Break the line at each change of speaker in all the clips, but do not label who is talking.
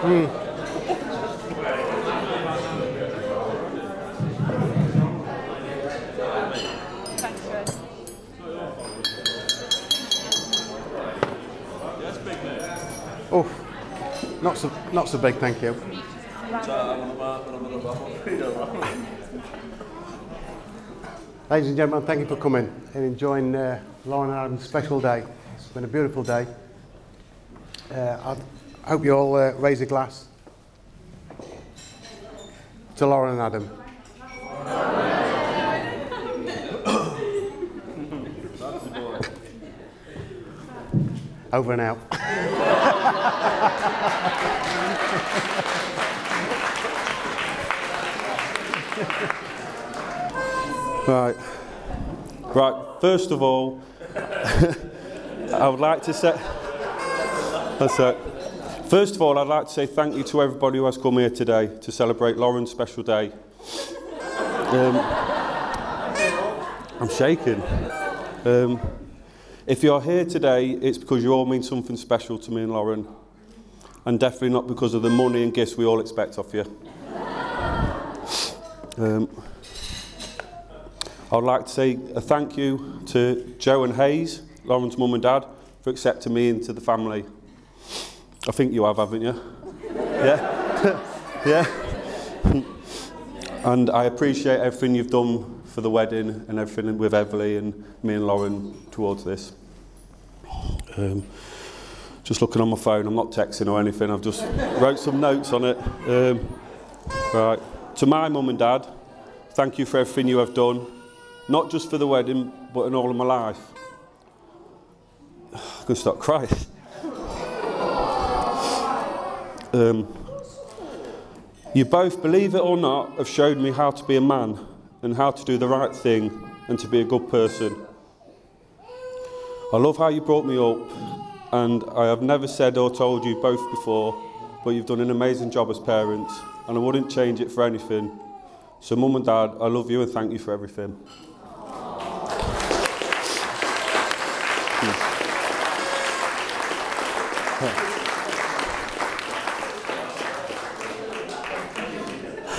Fred.
Oh, not so, not so big, thank you. Ladies and gentlemen, thank you for coming and enjoying uh, Lauren Adam's special day. It's been a beautiful day. Uh, I hope you all uh, raise a glass to Lauren and Adam. Over and out.
Right. Right. First of all, I would like to say. That's it. First of all, I'd like to say thank you to everybody who has come here today to celebrate Lauren's special day. Um, I'm shaking. Um, if you're here today, it's because you all mean something special to me and Lauren, and definitely not because of the money and gifts we all expect of you. Um, I would like to say a thank you to Joe and Hayes, Lauren's mum and dad, for accepting me into the family. I think you have, haven't you? Yeah? yeah? and I appreciate everything you've done for the wedding and everything with Everly and me and Lauren towards this. Um, just looking on my phone, I'm not texting or anything, I've just wrote some notes on it. Um, right. To my mum and dad, thank you for everything you have done, not just for the wedding, but in all of my life. I'm going to start crying. Um, you both, believe it or not, have showed me how to be a man and how to do the right thing and to be a good person. I love how you brought me up, and I have never said or told you both before, but you've done an amazing job as parents, and I wouldn't change it for anything. So, Mum and Dad, I love you and thank you for everything.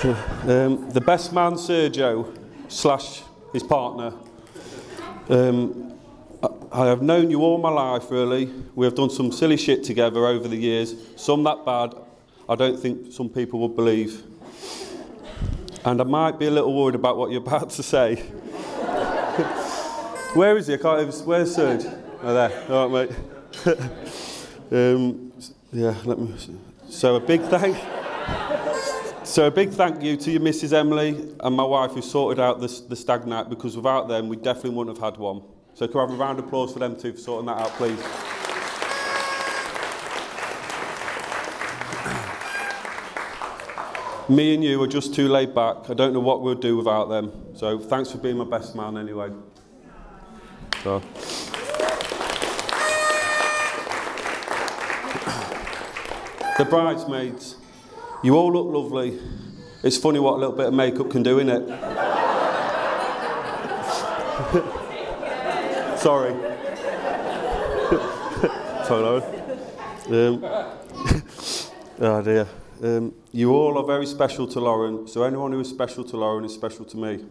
um, the best man, Sergio, slash his partner. Um, I, have known you all my life, really. We have done some silly shit together over the years, some that bad, I don't think some people would believe. And I might be a little worried about what you're about to say. Where is he? I can't even, where's Serge? Oh, there. All right, mate. um, yeah, let me. So a big thank. So a big thank you to you, Mrs. Emily, and my wife who sorted out the, the stag night because without them we definitely wouldn't have had one. So can I have a round of applause for them too for sorting that out, please? Me and you are just too laid back. I don't know what we'll do without them. So thanks for being my best man anyway. So. The bridesmaids, you all look lovely. It's funny what a little bit of makeup can do, isn't it? Sorry. Sorry. Um, oh dear. Um, you all are very special to Lauren, so anyone who is special to Lauren is special to me.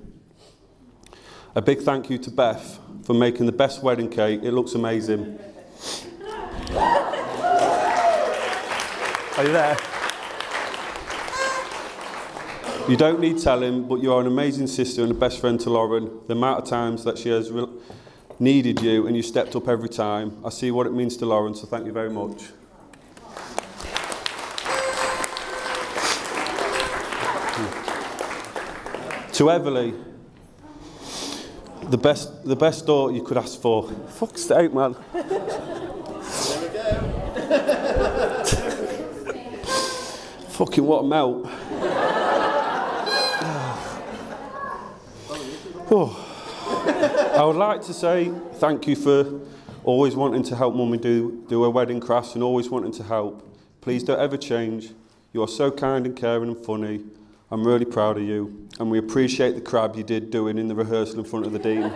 A big thank you to Beth for making the best wedding cake. It looks amazing. Are you there? You don't need telling, but you are an amazing sister and a best friend to Lauren. The amount of times that she has needed you and you stepped up every time. I see what it means to Lauren, so thank you very much. to Everly, the best, the best daughter you could ask for. Fuck's sake, man. Fucking what a melt. Oh. I would like to say thank you for always wanting to help mummy do, do her wedding crafts and always wanting to help. Please don't ever change. You are so kind and caring and funny. I'm really proud of you. And we appreciate the crab you did doing in the rehearsal in front of the dean.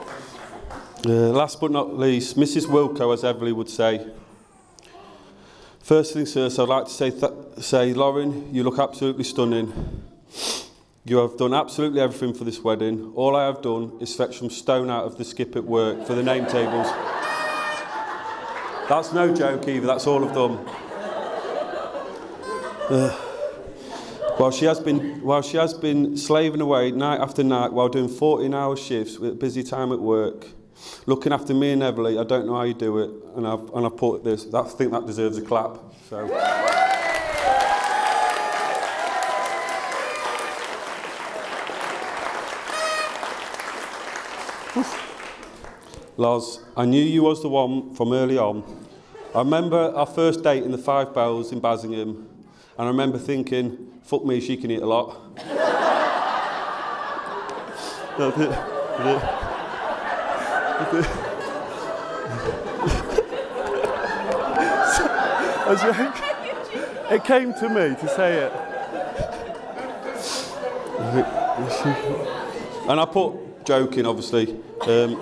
Uh, last but not least, Mrs. Wilco, as Everly would say. First things first, I'd like to say, say, Lauren, you look absolutely stunning. You have done absolutely everything for this wedding. All I have done is fetch some stone out of the skip at work for the name tables. That's no joke either, that's all I've done. Uh, while she has been while she has been slaving away night after night while doing 14 hour shifts with busy time at work, looking after me and Everly, I don't know how you do it, and I've and I've put this. I think that deserves a clap. So. Loz, I knew you was the one from early on. I remember our first date in the Five Bells in Bassingham, and I remember thinking, fuck me, she can eat a lot. No, the- the- I It came to me to say it. And I put joking, obviously. Um,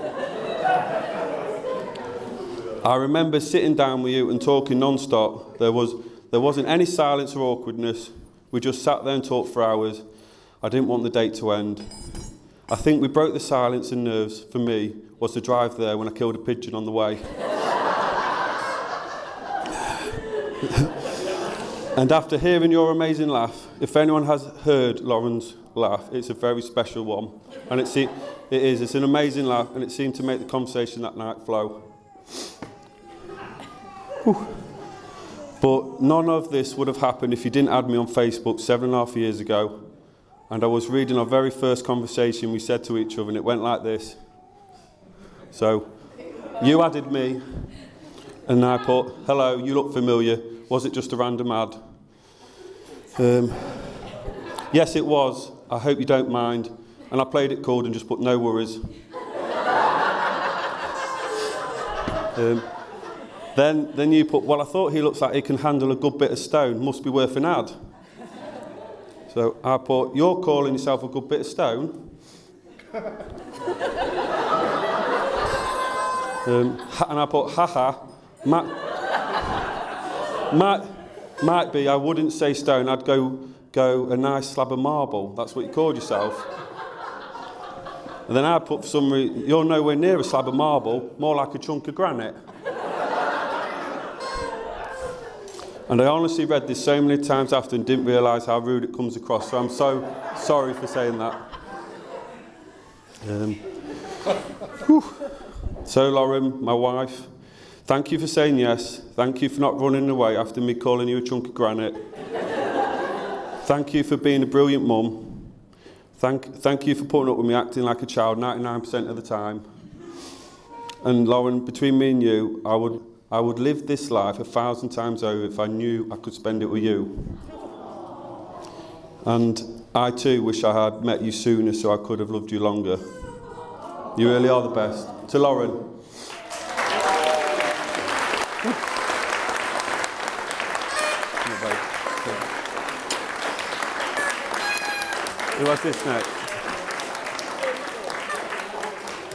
I remember sitting down with you and talking non-stop. There, was, there wasn't any silence or awkwardness. We just sat there and talked for hours. I didn't want the date to end. I think we broke the silence and nerves, for me, was the drive there when I killed a pigeon on the way. and after hearing your amazing laugh, if anyone has heard Lauren's laugh, it's a very special one. And it's, it is, it's an amazing laugh, and it seemed to make the conversation that night flow. But none of this would have happened if you didn't add me on Facebook seven and a half years ago. And I was reading our very first conversation we said to each other, and it went like this. So, you added me, and I put, hello, you look familiar. Was it just a random ad? Um, yes, it was. I hope you don't mind. And I played it cool and just put no worries. Um, then, then you put, well, I thought he looks like he can handle a good bit of stone. Must be worth an ad. So I put, you're calling yourself a good bit of stone? um, and I put, haha, might, might, might be, I wouldn't say stone, I'd go, go a nice slab of marble. That's what you called yourself. And then I put for some reason, you're nowhere near a slab of marble, more like a chunk of granite. And I honestly read this so many times after and didn't realise how rude it comes across. So I'm so sorry for saying that. Um, so, Lauren, my wife, thank you for saying yes. Thank you for not running away after me calling you a chunk of granite. thank you for being a brilliant mum. Thank, thank you for putting up with me acting like a child 99% of the time. And Lauren, between me and you, I would I would live this life a thousand times over if I knew I could spend it with you. And I too wish I had met you sooner so I could have loved you longer. You really are the best. To Lauren. Who has this next?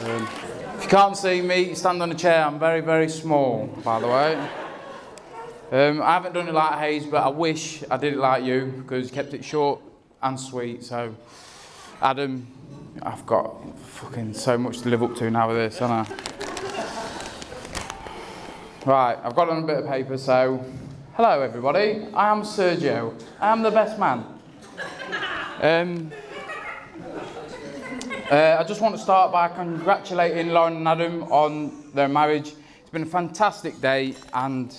Um,
If you can't see me, stand on a chair. I'm very, very small, by the way. Um, I haven't done it like Hayes, but I wish I did it like you because you kept it short and sweet. So, Adam, I've got fucking so much to live up to now with this, haven't I? Right, I've got on a bit of paper. So, hello everybody. I am Sergio. I am the best man. Um, uh, I just want to start by congratulating Lauren and Adam on their marriage. It's been a fantastic day, and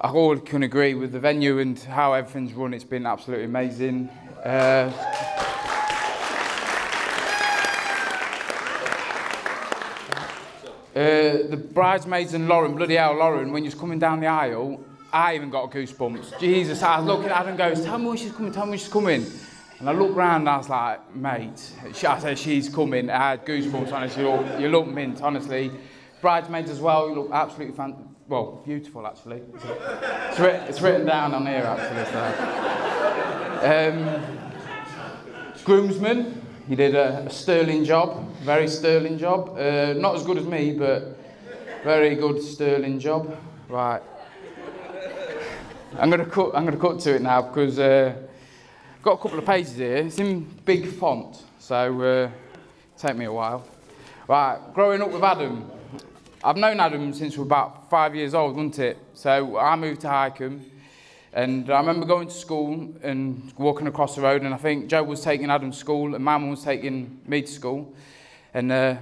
I all can agree with the venue and how everything's run. It's been absolutely amazing. Uh, uh, the bridesmaids and Lauren, bloody hell, Lauren, when you was coming down the aisle, I even got goosebumps. Jesus, I was looking at Adam and goes, tell me when she's coming, tell me when she's coming. And I looked round and I was like, mate, she, I said, she's coming. I had goosebumps, honestly. You look, you look mint, honestly. Bridesmaids as well, you look absolutely fan, well, beautiful, actually. It's, writ- it's written down on here, actually. So. Um, groomsmen, He did a, a sterling job, very sterling job. Uh, not as good as me, but very good sterling job. Right. I'm gonna cut. I'm gonna cut to it now because uh, got a couple of pages here. It's in big font, so uh, take me a while. Right. Growing up with Adam, I've known Adam since we were about five years old, wasn't it? So I moved to Highcombe. And I remember going to school and walking across the road, and I think Joe was taking Adam to school, and Mum was taking me to school. And uh,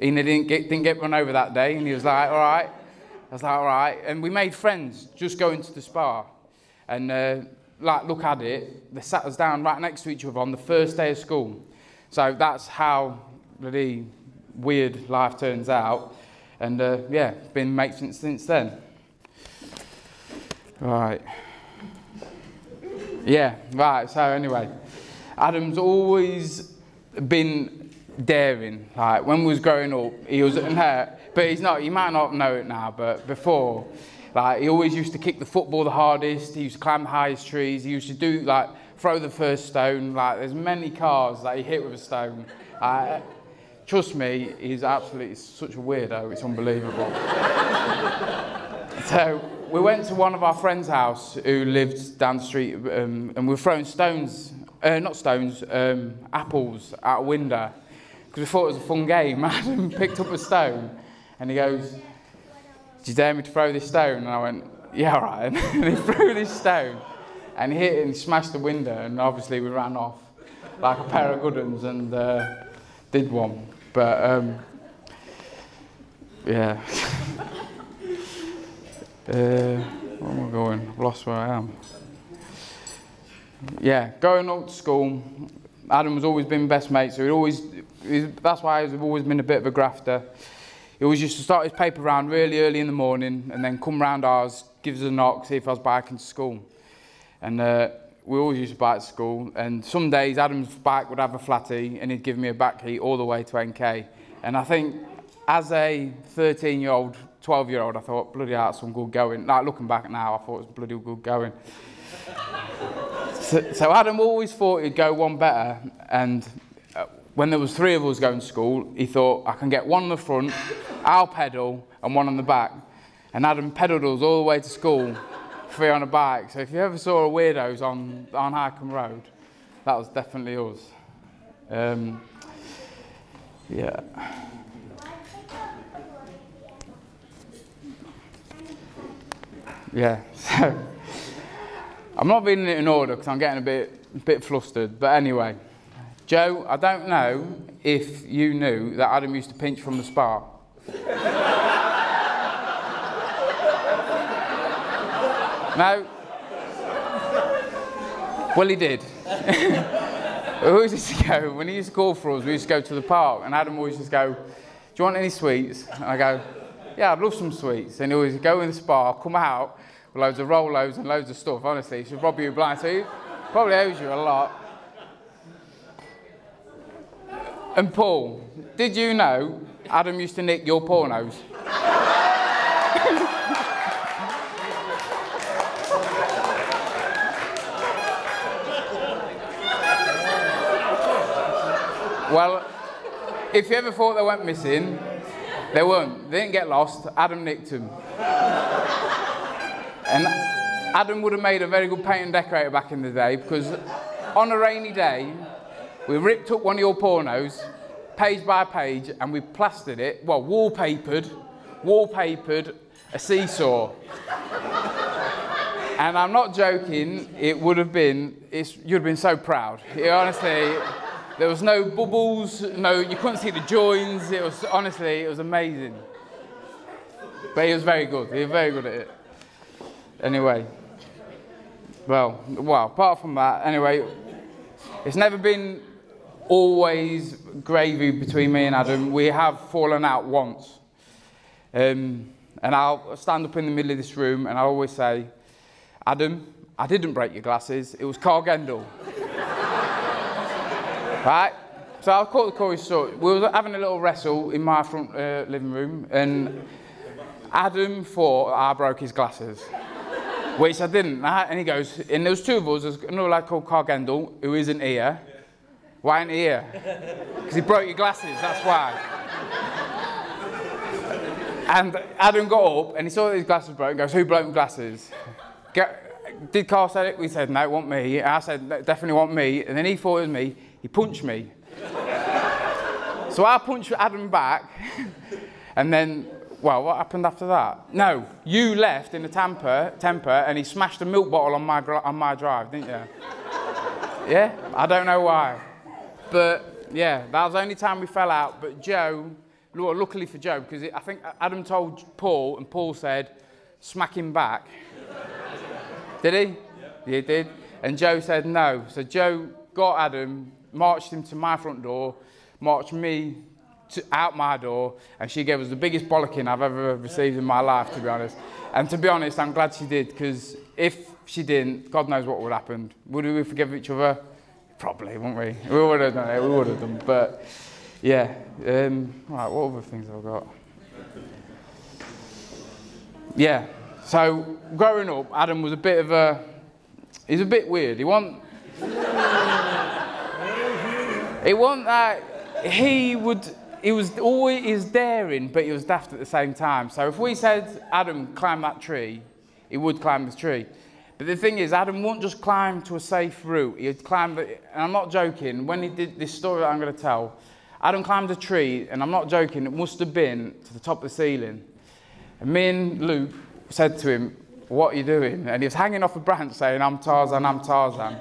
didn't get, didn't get run over that day, and he was like, all right. I was like, all right. And we made friends just going to the spa. And uh, like, look at it, they sat us down right next to each other on the first day of school. So that's how really weird life turns out. And uh, yeah, been mates since, since then. Right. Yeah, right. So anyway, Adam's always been daring. Like when we was growing up, he was but he's not. You might not know it now, but before, like he always used to kick the football the hardest. He used to climb the highest trees. He used to do like throw the first stone. Like there's many cars that he hit with a stone. Uh, trust me, he's absolutely such a weirdo. It's unbelievable. so we went to one of our friends' house who lived down the street, um, and we were throwing stones, uh, not stones, um, apples out a window because we thought it was a fun game. Adam picked up a stone, and he goes, "Do you dare me to throw this stone?" And I went, "Yeah, all right." And he threw this stone, and hit it and smashed the window, and obviously we ran off like a pair of good ones and uh, did one, but um, yeah. Uh, where am I going? I've lost where I am. Yeah, going up to school, Adam has always been best mate, so he always, that's why I've always been a bit of a grafter. He always used to start his paper round really early in the morning and then come round ours, give us a knock, see if I was biking to school. And uh, we always used to bike to school. And some days Adam's bike would have a flatty and he'd give me a back heat all the way to NK. And I think as a 13 year old 12 year old, I thought, bloody hell, some good going. Like, looking back now, I thought it was bloody good going. so, so, Adam always thought he'd go one better. And when there was three of us going to school, he thought, I can get one on the front, I'll pedal, and one on the back. And Adam pedalled us all the way to school, free on a bike. So if you ever saw a weirdos on, on Highcombe Road, that was definitely us. Um, yeah. Yeah, so I'm not reading it in order because I'm getting a bit, a bit flustered. But anyway, Joe, I don't know if you knew that Adam used to pinch from the spa. no? Well, he did. we used to go, when he used to call for us, we used to go to the park, and Adam always to go, Do you want any sweets? And I go, Yeah, I'd love some sweets. And he always go in the spa, come out, loads of Rolos and loads of stuff, honestly. She'll rob you blind. So he probably owes you a lot. And Paul, did you know Adam used to nick your pornos? well, if you ever thought they went missing, they weren't. They didn't get lost. Adam nicked them. And Adam would have made a very good paint and decorator back in the day because on a rainy day, we ripped up one of your pornos, page by page, and we plastered it, well, wallpapered, wallpapered a seesaw. and I'm not joking, it would have been, you'd have been so proud. It, honestly, there was no bubbles, no, you couldn't see the joins. It was, honestly, it was amazing. But he was very good. He was very good at it. Anyway, well, well, apart from that, anyway, it's never been always gravy between me and Adam. We have fallen out once. Um, and I'll stand up in the middle of this room and I always say, Adam, I didn't break your glasses, it was Carl Gendel. right? So I'll call the story short. We were having a little wrestle in my front uh, living room and Adam thought I broke his glasses. Which I didn't. And he goes, and there was two of us, there's another lad called Carl Gendel, who isn't here. Why ain't he here? Because he broke your glasses, that's why. and Adam got up and he saw that his glasses broke and goes, Who broke my glasses? Did Carl say it? We said, No, it wasn't me. I said, "No, Definitely want me. And then he thought it was me. He punched me. so I punched Adam back. and then, well, what happened after that? No, you left in a temper, temper and he smashed a milk bottle on my, on my drive, didn't you? yeah? I don't know why. But yeah, that was the only time we fell out. But Joe, well, luckily for Joe, because I think Adam told Paul, and Paul said, smack him back. did he? Yeah. He did. And Joe said no. So Joe got Adam, marched him to my front door, marched me to, out my door, and she gave us the biggest bollocking I've ever received in my life, to be honest. And to be honest, I'm glad she did, because if she didn't, God knows what would have happened. Would we forgive each other? Probably, wouldn't we? We would have done it, we would have done. But yeah, um, right, what other things have I got? Yeah, so growing up, Adam was a bit of a, he's a bit weird. He wasn't, it wasn't that he would, he was always he daring, but he was daft at the same time. So if we said, Adam, climb that tree, he would climb the tree. But the thing is, Adam wouldn't just climb to a safe route. He'd climb, and I'm not joking, when he did this story that I'm going to tell, Adam climbed a tree, and I'm not joking, it must have been to the top of the ceiling. And me and Luke said to him, What are you doing? And he was hanging off a branch saying, I'm Tarzan, I'm Tarzan.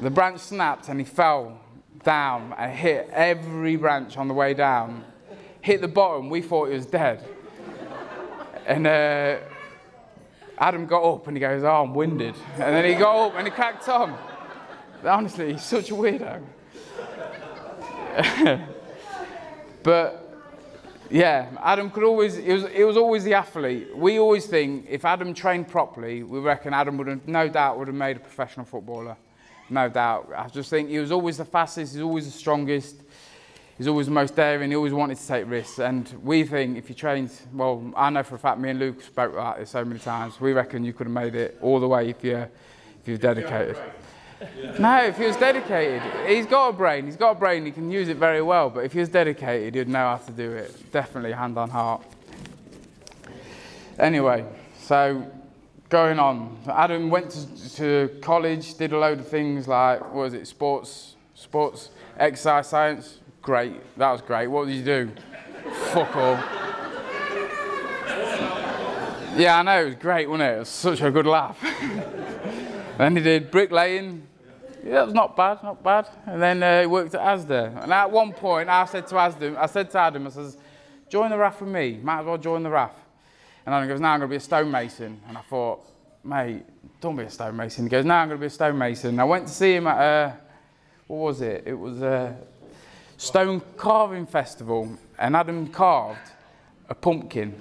the branch snapped and he fell down and hit every branch on the way down. Hit the bottom, we thought he was dead. And uh, Adam got up and he goes, Oh, I'm winded. And then he got up and he cracked on. Honestly, he's such a weirdo. but yeah, Adam could always, it was, it was always the athlete. We always think if Adam trained properly, we reckon Adam would have, no doubt, would have made a professional footballer. No doubt. I just think he was always the fastest, he's always the strongest, he's always the most daring, he always wanted to take risks. And we think if you trained, well, I know for a fact, me and Luke spoke about this so many times, we reckon you could have made it all the way if you're, if you're dedicated. No, if he was dedicated, he's got a brain. He's got a brain. He can use it very well. But if he was dedicated, he'd know how to do it. Definitely, hand on heart. Anyway, so going on. Adam went to, to college, did a load of things like what was it, sports, sports, exercise science. Great, that was great. What did you do? Fuck all. Yeah, I know, it was great, wasn't it? It was such a good laugh. then he did bricklaying. Yeah, that was not bad, not bad. And then uh, he worked at Asda. And at one point, I said to Asda, I said to Adam, I says, join the RAF with me. Might as well join the RAF. And Adam goes, no, I'm going to be a stonemason. And I thought, mate, don't be a stonemason. He goes, no, I'm going to be a stonemason. And I went to see him at, uh, what was it? It was a stone carving festival. And Adam carved a pumpkin.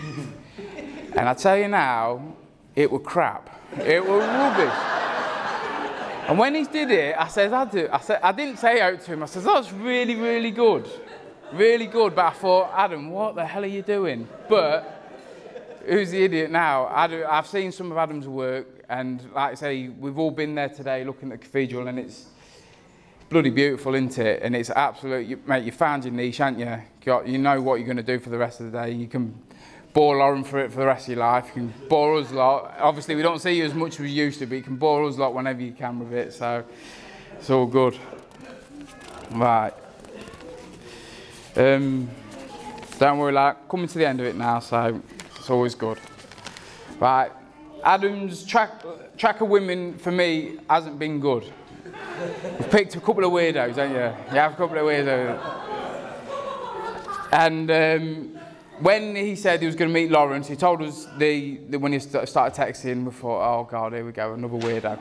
and I tell you now, it was crap. It was rubbish. And when he did it, I said, I, do. I, said, I didn't say out to him, I said, that's really, really good. Really good. But I thought, Adam, what the hell are you doing? But who's the idiot now? I've seen some of Adam's work, and like I say, we've all been there today looking at the cathedral, and it's bloody beautiful, isn't it? And it's absolute, you, mate, you found your niche, haven't you? You, know what you're going to do for the rest of the day. You can bore Lauren for it for the rest of your life. You can bore us a lot. Obviously, we don't see you as much as we used to, but you can bore us a lot whenever you can with it. So it's all good. Right. Um, don't worry, like coming to the end of it now, so it's always good. Right. Adam's track track of women for me hasn't been good. You've picked a couple of weirdos, haven't you? You have a couple of weirdos. And um, when he said he was going to meet Lawrence, he told us the, the when he st- started texting, we thought, oh God, here we go, another weirdo.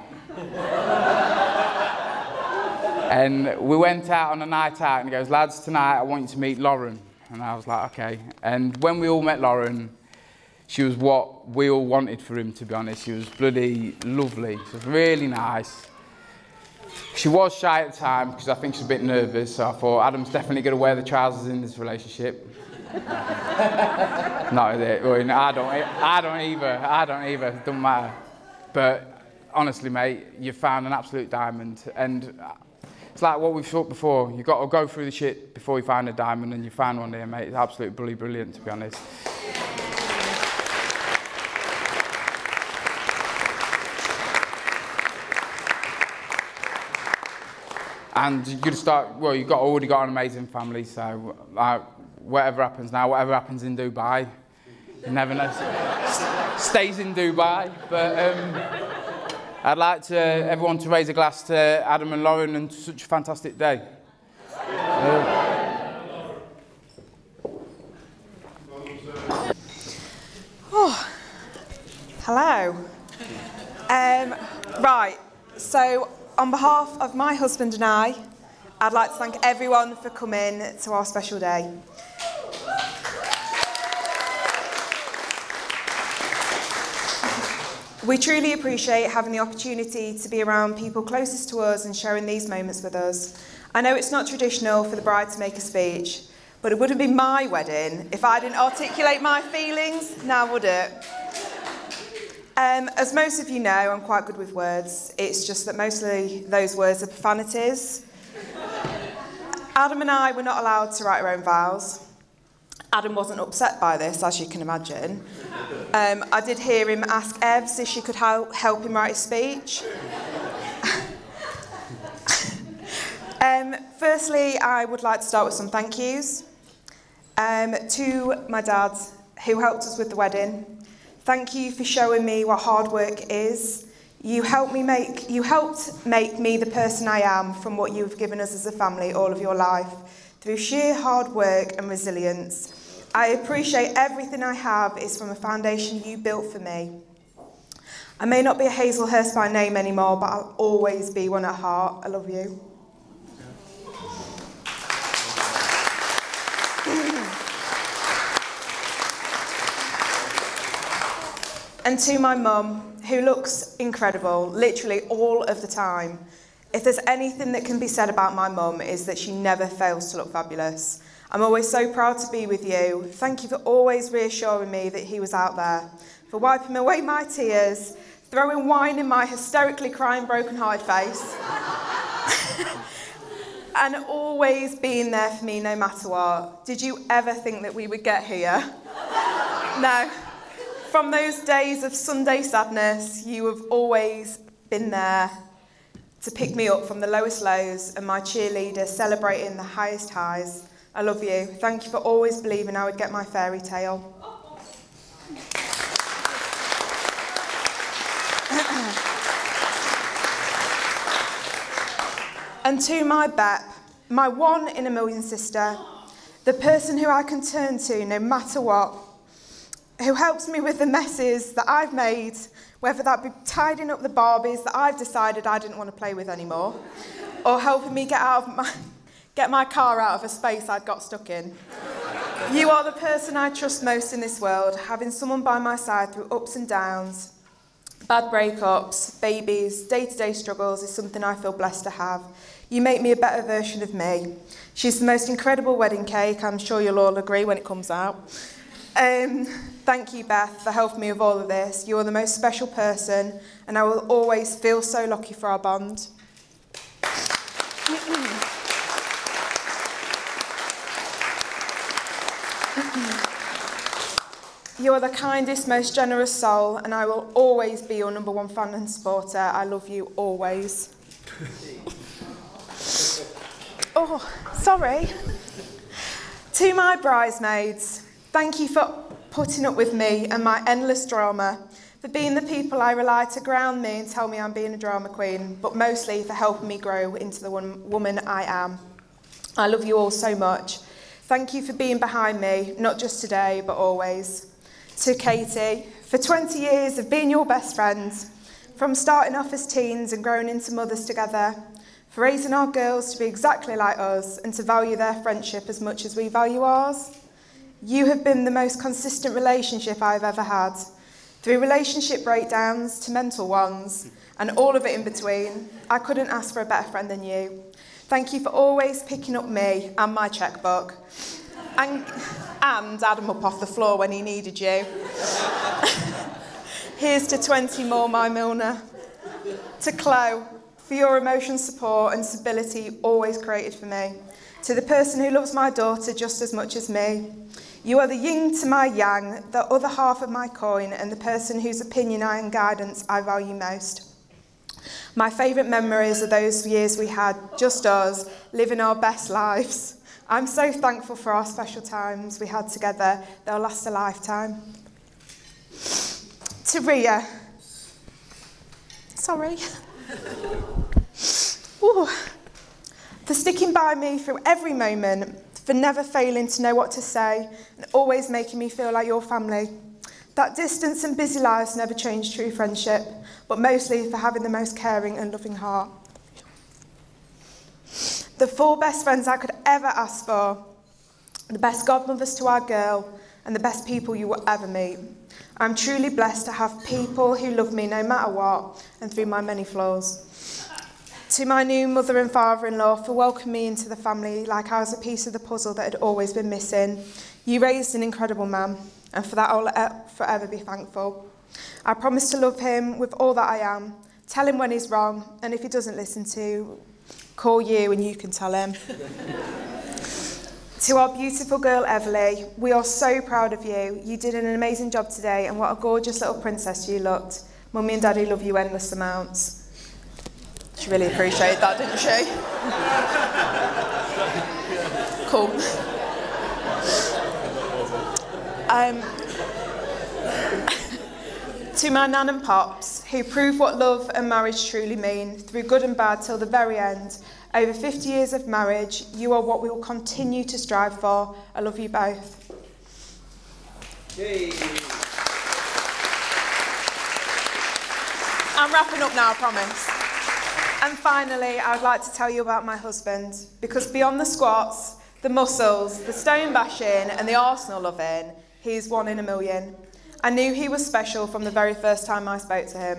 and we went out on a night out, and he goes, lads, tonight I want you to meet Lauren. And I was like, okay. And when we all met Lauren, she was what we all wanted for him, to be honest. She was bloody lovely. She was really nice. She was shy at the time because I think she's a bit nervous. So I thought Adam's definitely going to wear the trousers in this relationship. no, I don't. I don't either. I don't either. It doesn't matter. But honestly, mate, you found an absolute diamond. And uh, it's like what we've talked before. You've got to go through the shit before you find a diamond, and you found one there, mate. It's absolutely brilliant, brilliant, to be honest. And going to start, well, you've got, already got an amazing family, so whatever happens now, whatever happens in Dubai, you never know. Stays in Dubai. But um, I'd like to, everyone to raise a glass to Adam and Lauren and such a fantastic day.
Oh, hello. Um, right, so on behalf of my husband and I, I'd like to thank everyone for coming to our special day. We truly appreciate having the opportunity to be around people closest to us and sharing these moments with us. I know it's not traditional for the bride to make a speech, but it wouldn't be my wedding if I didn't articulate my feelings, now would it? Um, as most of you know, I'm quite good with words. It's just that mostly those words are profanities. Adam and I were not allowed to write our own vows. Adam wasn't upset by this, as you can imagine. Um, I did hear him ask Evs if she could help, help him write his speech. um, firstly, I would like to start with some thank yous. Um, to my dad, who helped us with the wedding. Thank you for showing me what hard work is. You helped me make you helped make me the person I am from what you've given us as a family all of your life through sheer hard work and resilience. I appreciate everything I have is from a foundation you built for me. I may not be a Hazelhurst by name anymore, but I'll always be one at heart. I love you. And to my mum, who looks incredible, literally all of the time. If there's anything that can be said about my mum is that she never fails to look fabulous. I'm always so proud to be with you. Thank you for always reassuring me that he was out there, for wiping away my tears, throwing wine in my hysterically crying broken-hearted face, and always being there for me no matter what. Did you ever think that we would get here? no. From those days of Sunday sadness, you have always been there to pick me up from the lowest lows and my cheerleader celebrating the highest highs. I love you. Thank you for always believing I would get my fairy tale. and to my Bep, my one in a million sister, the person who I can turn to no matter what, who helps me with the messes that I've made, whether that be tidying up the Barbies that I've decided I didn't want to play with anymore, or helping me get out of my, get my car out of a space I'd got stuck in. You are the person I trust most in this world, having someone by my side through ups and downs, bad breakups, babies, day-to-day struggles is something I feel blessed to have. You make me a better version of me. She's the most incredible wedding cake, I'm sure you'll all agree when it comes out. Um, thank you, Beth, for helping me with all of this. You are the most special person, and I will always feel so lucky for our bond. You are the kindest, most generous soul, and I will always be your number one fan and supporter. I love you always. oh, sorry. To my bridesmaids, Thank you for putting up with me and my endless drama, for being the people I rely to ground me and tell me I'm being a drama queen, but mostly for helping me grow into the one woman I am. I love you all so much. Thank you for being behind me, not just today, but always. To Katie, for 20 years of being your best friends, from starting off as teens and growing into mothers together, for raising our girls to be exactly like us and to value their friendship as much as we value ours. You have been the most consistent relationship I've ever had. Through relationship breakdowns to mental ones, and all of it in between, I couldn't ask for a better friend than you. Thank you for always picking up me and my checkbook, and, and Adam up off the floor when he needed you. Here's to 20 more, my Milner. To Chloe, for your emotion support and stability always created for me, to the person who loves my daughter just as much as me. You are the yin to my yang, the other half of my coin, and the person whose opinion I and guidance I value most. My favourite memories are those years we had, just us, living our best lives. I'm so thankful for our special times we had together. They'll last a lifetime. To Ria. Sorry. Ooh. For sticking by me through every moment, for never failing to know what to say, and always making me feel like your family. That distance and busy lives never change true friendship, but mostly for having the most caring and loving heart. The four best friends I could ever ask for, the best godmothers to our girl, and the best people you will ever meet. I'm truly blessed to have people who love me no matter what and through my many flaws. To my new mother and father in law for welcoming me into the family like I was a piece of the puzzle that had always been missing. You raised an incredible man, and for that I'll uh, forever be thankful. I promise to love him with all that I am, tell him when he's wrong, and if he doesn't listen to, call you and you can tell him. to our beautiful girl Everly, we are so proud of you. You did an amazing job today, and what a gorgeous little princess you looked. Mummy and Daddy love you endless amounts. She really appreciated that, didn't she? cool. Um, to my nan and pops, who prove what love and marriage truly mean, through good and bad till the very end. Over 50 years of marriage, you are what we will continue to strive for. I love you both. Yay. I'm wrapping up now, I promise. And finally, I would like to tell you about my husband, because beyond the squats, the muscles, the stone bashing, and the Arsenal loving, he's one in a million. I knew he was special from the very first time I spoke to him.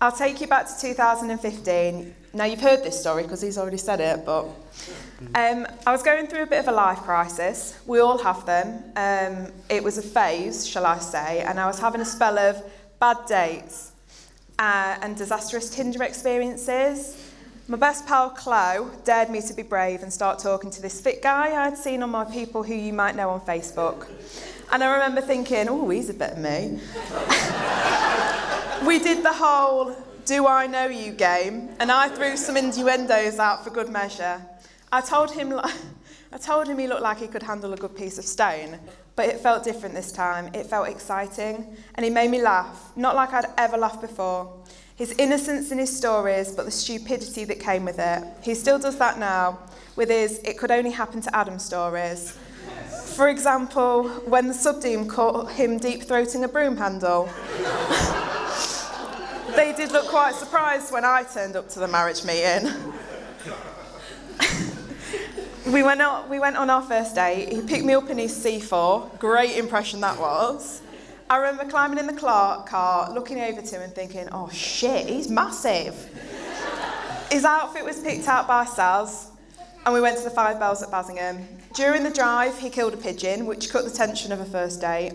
I'll take you back to 2015. Now, you've heard this story because he's already said it, but um, I was going through a bit of a life crisis. We all have them. Um, it was a phase, shall I say, and I was having a spell of bad dates uh, and disastrous Tinder experiences. My best pal, Chloe, dared me to be brave and start talking to this fit guy I'd seen on my people who you might know on Facebook. And I remember thinking, oh, he's a bit of me. we did the whole do I know you game, and I threw some innuendos out for good measure. I told him, I told him he looked like he could handle a good piece of stone, but it felt different this time. It felt exciting, and he made me laugh, not like I'd ever laughed before. His innocence in his stories, but the stupidity that came with it. He still does that now with his It Could Only Happen to Adam stories. For example, when the subteam caught him deep throating a broom handle. they did look quite surprised when I turned up to the marriage meeting. We, went on, we went on our first date. He picked me up in his C4. Great impression that was. I remember climbing in the car, looking over to him and thinking, oh shit, he's massive. His outfit was picked out by Saz, and we went to the Five Bells at Bassingham. During the drive, he killed a pigeon, which cut the tension of a first date.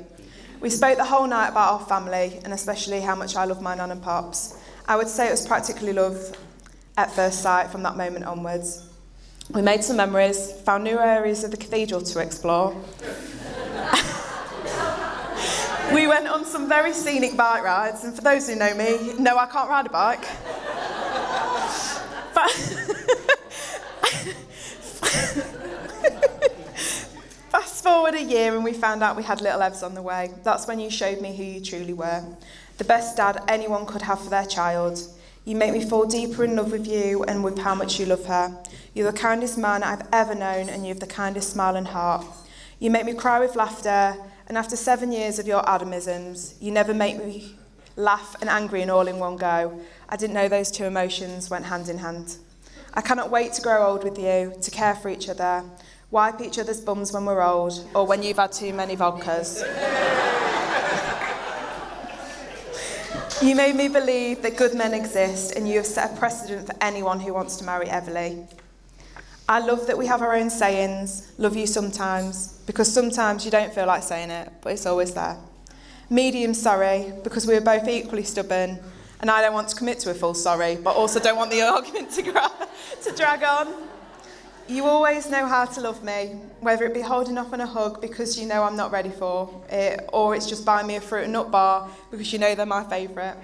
We spoke the whole night about our family, and especially how much I love my nan and pops. I would say it was practically love at first sight from that moment onwards. We made some memories, found new areas of the cathedral to explore. we went on some very scenic bike rides, and for those who know me, no, I can't ride a bike. Fast forward a year and we found out we had little Evs on the way. That's when you showed me who you truly were. The best dad anyone could have for their child. You make me fall deeper in love with you and with how much you love her. You're the kindest man I've ever known and you have the kindest smile and heart. You make me cry with laughter and after seven years of your Adamisms, you never make me laugh and angry and all in one go. I didn't know those two emotions went hand in hand. I cannot wait to grow old with you, to care for each other, wipe each other's bums when we're old, or when you've had too many vodkas. You made me believe that good men exist, and you have set a precedent for anyone who wants to marry Everly. I love that we have our own sayings, love you sometimes, because sometimes you don't feel like saying it, but it's always there. Medium sorry, because we are both equally stubborn, and I don't want to commit to a full sorry, but also don't want the argument to, gra- to drag on. You always know how to love me, whether it be holding off on a hug because you know I'm not ready for it, or it's just buying me a fruit and nut bar because you know they're my favourite.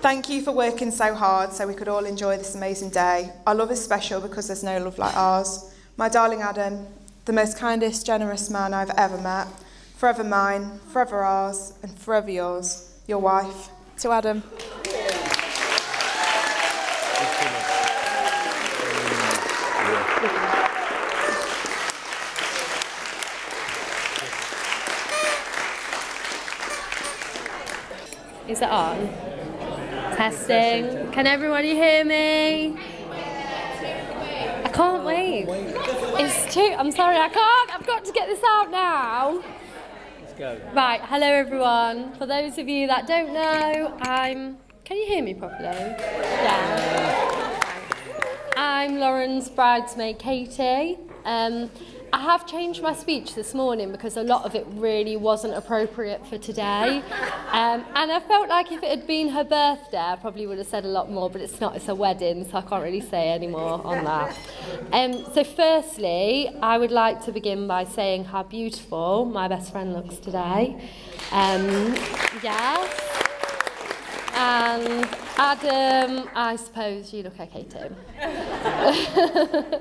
Thank you for working so hard so we could all enjoy this amazing day. Our love is special because there's no love like ours. My darling Adam, the most kindest, generous man I've ever met, forever mine, forever ours, and forever yours, your wife. To Adam.
Is it on? Testing. Can everybody hear me? I can't wait. It's too. I'm sorry, I can't. I've got to get this out now. Let's go. Right. Hello, everyone. For those of you that don't know, I'm. Can you hear me properly? Yeah. I'm Lauren's bridesmaid, Katie. Um, I have changed my speech this morning because a lot of it really wasn't appropriate for today. Um, and I felt like if it had been her birthday, I probably would have said a lot more, but it's not, it's a wedding, so I can't really say any more on that. Um, so, firstly, I would like to begin by saying how beautiful my best friend looks today. Um, yes. And Adam, I suppose you look okay too.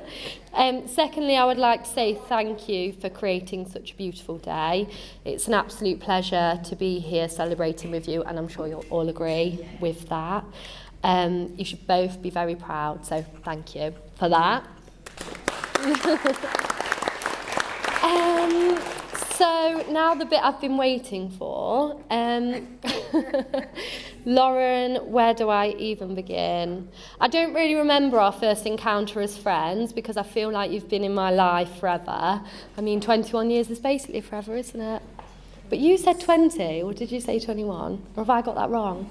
um, secondly, I would like to say thank you for creating such a beautiful day. It's an absolute pleasure to be here celebrating with you, and I'm sure you'll all agree with that. Um, you should both be very proud, so thank you for that. um, so now the bit I've been waiting for. Lauren, where do I even begin? I don't really remember our first encounter as friends because I feel like you've been in my life forever. I mean, 21 years is basically forever, isn't it? But you said 20, or did you say 21? Or have I got that wrong?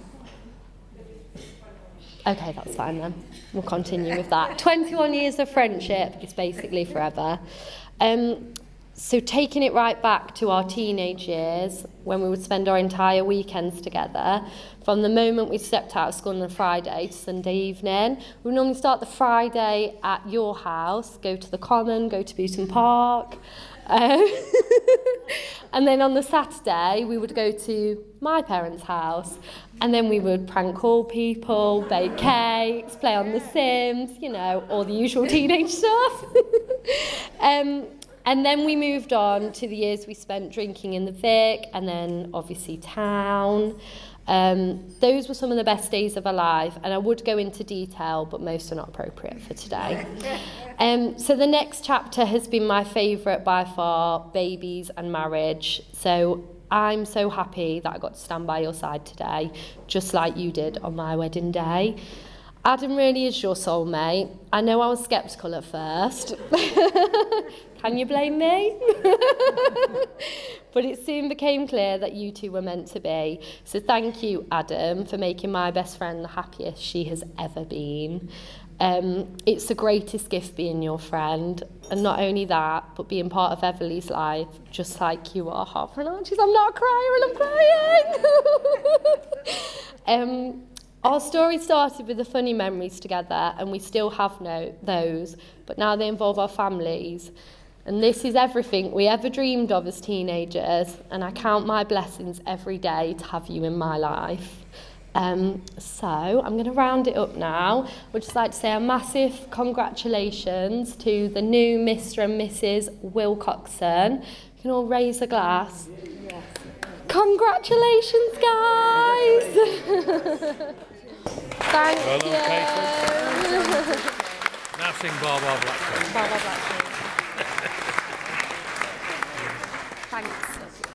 Okay, that's fine then. We'll continue with that. 21 years of friendship is basically forever. Um, so taking it right back to our teenage years, when we would spend our entire weekends together, from the moment we stepped out of school on a Friday to Sunday evening, we normally start the Friday at your house, go to the Common, go to Boultham Park, um, and then on the Saturday, we would go to my parents' house, and then we would prank call people, bake cakes, play on The Sims, you know, all the usual teenage stuff. um, And then we moved on to the years we spent drinking in the Vic and then obviously town. Um, those were some of the best days of our life, and I would go into detail, but most are not appropriate for today. Um, so the next chapter has been my favourite by far, babies and marriage. So I'm so happy that I got to stand by your side today, just like you did on my wedding day. Adam really is your soulmate. I know I was sceptical at first. Can you blame me? but it soon became clear that you two were meant to be. So thank you, Adam, for making my best friend the happiest she has ever been. Um, it's the greatest gift being your friend. And not only that, but being part of Everly's life, just like you are, Harper and. I'm not crying, I'm crying. um, our story started with the funny memories together, and we still have no, those, but now they involve our families. And this is everything we ever dreamed of as teenagers, and I count my blessings every day to have you in my life. Um, so I'm going to round it up now. I would just like to say a massive congratulations to the new Mr. and Mrs. Wilcoxon. You can all raise a glass. Yes. Congratulations, guys! Thank
well
you.
now sing Barbara Blackburn.
Barbara Blackburn. Thanks.